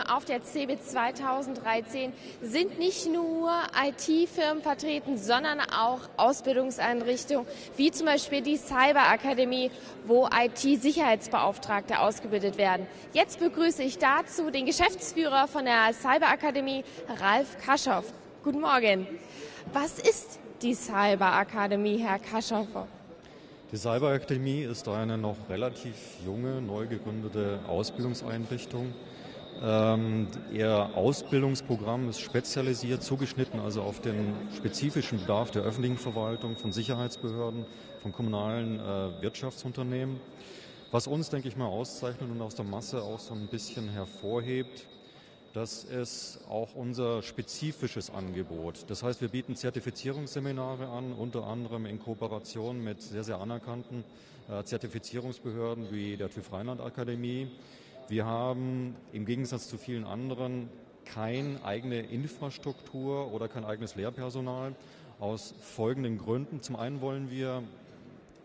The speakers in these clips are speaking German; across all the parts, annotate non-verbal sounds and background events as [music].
Auf der CeBIT 2013 sind nicht nur IT-Firmen vertreten, sondern auch Ausbildungseinrichtungen, wie zum Beispiel die Cyberakademie, wo IT-Sicherheitsbeauftragte ausgebildet werden. Jetzt begrüße ich dazu den Geschäftsführer von der Cyberakademie, Ralf Kaschow. Guten Morgen. Was ist die Cyberakademie, Herr Kaschow? Die Cyberakademie ist eine noch relativ junge, neu gegründete Ausbildungseinrichtung. Ähm, ihr Ausbildungsprogramm ist spezialisiert, zugeschnitten also auf den spezifischen Bedarf der öffentlichen Verwaltung, von Sicherheitsbehörden, von kommunalen äh, Wirtschaftsunternehmen. Was uns, denke ich mal, auszeichnet und aus der Masse auch so ein bisschen hervorhebt, das ist auch unser spezifisches Angebot. Das heißt, wir bieten Zertifizierungsseminare an, unter anderem in Kooperation mit sehr, sehr anerkannten äh, Zertifizierungsbehörden wie der TÜV Rheinland Akademie. Wir haben im Gegensatz zu vielen anderen keine eigene Infrastruktur oder kein eigenes Lehrpersonal aus folgenden Gründen. Zum einen wollen wir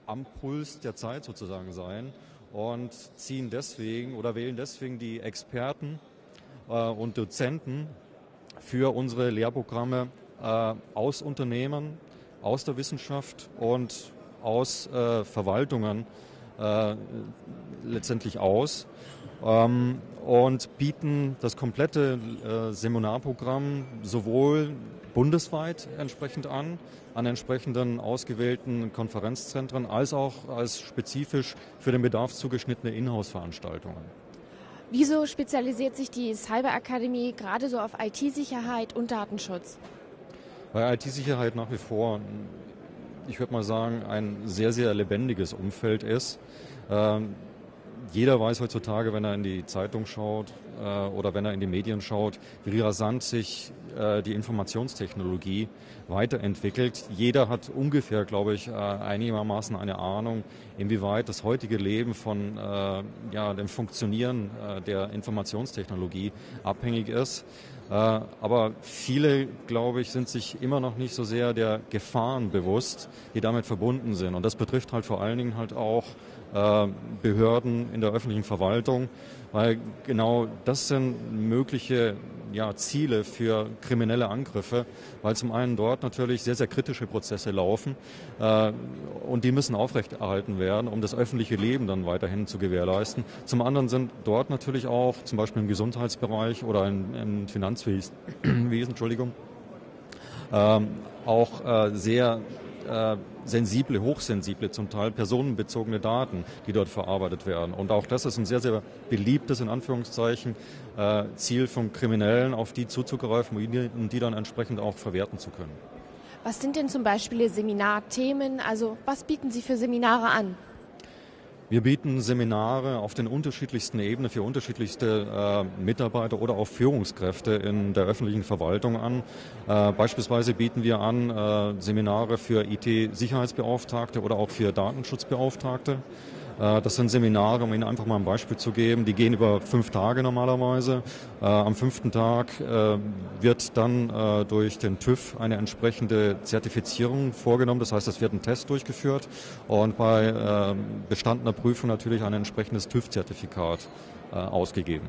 am Puls der Zeit sozusagen sein und ziehen deswegen oder wählen deswegen die Experten äh, und Dozenten für unsere Lehrprogramme äh, aus Unternehmen, aus der Wissenschaft und aus äh, Verwaltungen letztendlich aus ähm, und bieten das komplette Seminarprogramm sowohl bundesweit entsprechend an, an entsprechenden ausgewählten Konferenzzentren, als auch als spezifisch für den Bedarf zugeschnittene Inhouse-Veranstaltungen. Wieso spezialisiert sich die Cyberakademie gerade so auf IT-Sicherheit und Datenschutz? Weil IT-Sicherheit nach wie vor, ich würde mal sagen, ein sehr, sehr lebendiges Umfeld ist. Ähm, jeder weiß heutzutage, wenn er in die Zeitung schaut äh, oder wenn er in die Medien schaut, wie rasant sich äh, die Informationstechnologie weiterentwickelt. Jeder hat ungefähr, glaube ich, äh, einigermaßen eine Ahnung, inwieweit das heutige Leben von äh, ja, dem Funktionieren äh, der Informationstechnologie abhängig ist. Äh, aber viele, glaube ich, sind sich immer noch nicht so sehr der Gefahren bewusst, die damit verbunden sind. Und das betrifft halt vor allen Dingen halt auch äh, Behörden in der öffentlichen Verwaltung, weil genau das sind mögliche ja, Ziele für kriminelle Angriffe, weil zum einen dort natürlich sehr, sehr kritische Prozesse laufen äh, und die müssen aufrechterhalten werden, um das öffentliche Leben dann weiterhin zu gewährleisten. Zum anderen sind dort natürlich auch zum Beispiel im Gesundheitsbereich oder im, im Finanzwesen, [clears throat] Entschuldigung, ähm, auch äh, sehr äh, sensible, hochsensible, zum Teil personenbezogene Daten, die dort verarbeitet werden. Und auch das ist ein sehr, sehr beliebtes, in Anführungszeichen, äh, Ziel von Kriminellen, auf die zuzugreifen und die dann entsprechend auch verwerten zu können. Was sind denn zum Beispiel Seminarthemen? Also was bieten Sie für Seminare an? Wir bieten Seminare auf den unterschiedlichsten Ebenen für unterschiedlichste äh, Mitarbeiter oder auch Führungskräfte in der öffentlichen Verwaltung an. Äh, beispielsweise bieten wir an äh, Seminare für IT-Sicherheitsbeauftragte oder auch für Datenschutzbeauftragte. Äh, das sind Seminare, um Ihnen einfach mal ein Beispiel zu geben. Die gehen über fünf Tage normalerweise. Äh, am fünften Tag äh, wird dann durch den TÜV eine entsprechende Zertifizierung vorgenommen. Das heißt, es wird ein Test durchgeführt und bei bestandener Prüfung natürlich ein entsprechendes TÜV-Zertifikat ausgegeben.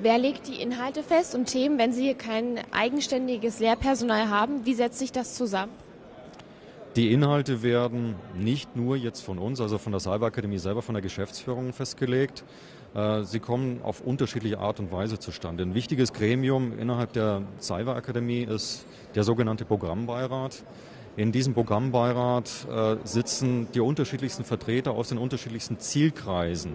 Wer legt die Inhalte fest und Themen, wenn Sie kein eigenständiges Lehrpersonal haben? Wie setzt sich das zusammen? Die Inhalte werden nicht nur jetzt von uns, also von der Cyberakademie selber, von der Geschäftsführung festgelegt. Äh, sie kommen auf unterschiedliche Art und Weise zustande. Ein wichtiges Gremium innerhalb der Cyberakademie ist der sogenannte Programmbeirat. In diesem Programmbeirat äh, sitzen die unterschiedlichsten Vertreter aus den unterschiedlichsten Zielkreisen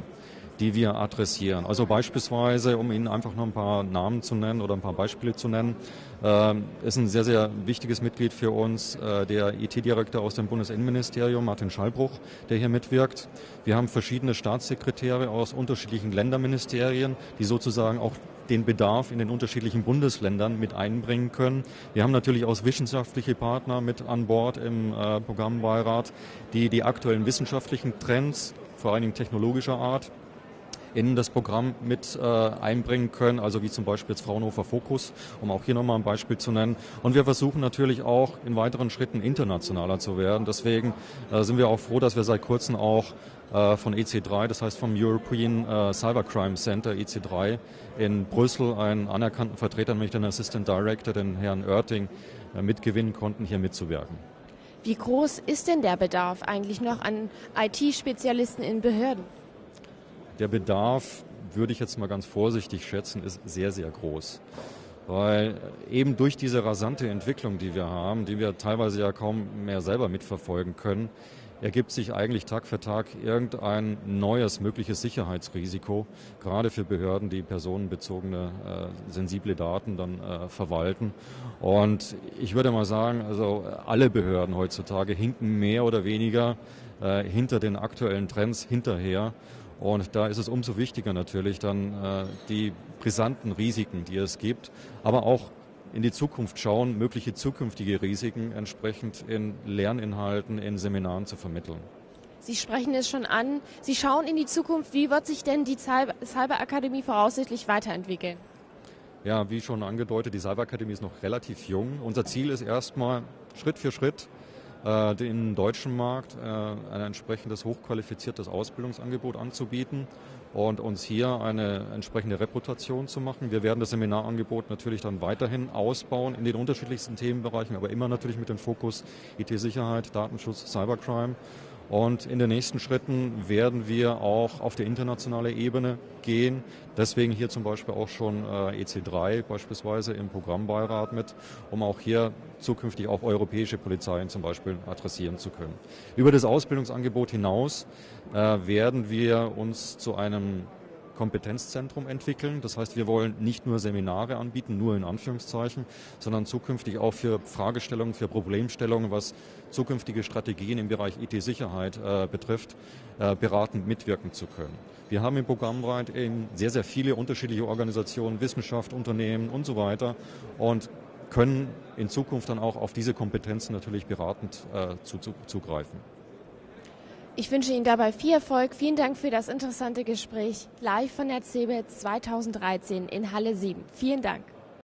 die wir adressieren. Also beispielsweise, um Ihnen einfach noch ein paar Namen zu nennen oder ein paar Beispiele zu nennen, äh, ist ein sehr, sehr wichtiges Mitglied für uns, äh, der IT-Direktor aus dem Bundesinnenministerium, Martin Schallbruch, der hier mitwirkt. Wir haben verschiedene Staatssekretäre aus unterschiedlichen Länderministerien, die sozusagen auch den Bedarf in den unterschiedlichen Bundesländern mit einbringen können. Wir haben natürlich auch wissenschaftliche Partner mit an Bord im äh, Programmbeirat, die die aktuellen wissenschaftlichen Trends, vor allen Dingen technologischer Art, in das Programm mit äh, einbringen können, also wie zum Beispiel jetzt Fraunhofer Fokus, um auch hier nochmal ein Beispiel zu nennen. Und wir versuchen natürlich auch in weiteren Schritten internationaler zu werden. Deswegen äh, sind wir auch froh, dass wir seit kurzem auch äh, von EC3, das heißt vom European äh, Cybercrime Center EC3 in Brüssel einen anerkannten Vertreter, nämlich den Assistant Director, den Herrn Oerting, äh, mitgewinnen konnten, hier mitzuwirken. Wie groß ist denn der Bedarf eigentlich noch an IT-Spezialisten in Behörden? Der Bedarf, würde ich jetzt mal ganz vorsichtig schätzen, ist sehr, sehr groß. Weil eben durch diese rasante Entwicklung, die wir haben, die wir teilweise ja kaum mehr selber mitverfolgen können, ergibt sich eigentlich Tag für Tag irgendein neues mögliches Sicherheitsrisiko, gerade für Behörden, die personenbezogene, äh, sensible Daten dann äh, verwalten. Und ich würde mal sagen, also alle Behörden heutzutage hinken mehr oder weniger äh, hinter den aktuellen Trends hinterher. Und da ist es umso wichtiger natürlich dann äh, die brisanten Risiken, die es gibt, aber auch in die Zukunft schauen, mögliche zukünftige Risiken entsprechend in Lerninhalten, in Seminaren zu vermitteln. Sie sprechen es schon an. Sie schauen in die Zukunft. Wie wird sich denn die Cyberakademie voraussichtlich weiterentwickeln? Ja, wie schon angedeutet, die Cyberakademie ist noch relativ jung. Unser Ziel ist erstmal Schritt für Schritt äh, den deutschen Markt äh, ein entsprechendes hochqualifiziertes Ausbildungsangebot anzubieten und uns hier eine entsprechende Reputation zu machen. Wir werden das Seminarangebot natürlich dann weiterhin ausbauen in den unterschiedlichsten Themenbereichen, aber immer natürlich mit dem Fokus IT-Sicherheit, Datenschutz, Cybercrime. Und in den nächsten Schritten werden wir auch auf der internationalen Ebene gehen. Deswegen hier zum Beispiel auch schon äh, EC3 beispielsweise im Programmbeirat mit, um auch hier zukünftig auch europäische Polizeien zum Beispiel adressieren zu können. Über das Ausbildungsangebot hinaus äh, werden wir uns zu einem Kompetenzzentrum entwickeln. Das heißt, wir wollen nicht nur Seminare anbieten, nur in Anführungszeichen, sondern zukünftig auch für Fragestellungen, für Problemstellungen, was zukünftige Strategien im Bereich IT-Sicherheit äh, betrifft, äh, beratend mitwirken zu können. Wir haben im Programmbereich eben sehr, sehr viele unterschiedliche Organisationen, Wissenschaft, Unternehmen und so weiter und können in Zukunft dann auch auf diese Kompetenzen natürlich beratend äh, zu, zu, zugreifen. Ich wünsche Ihnen dabei viel Erfolg. Vielen Dank für das interessante Gespräch live von der CeBIT 2013 in Halle 7. Vielen Dank.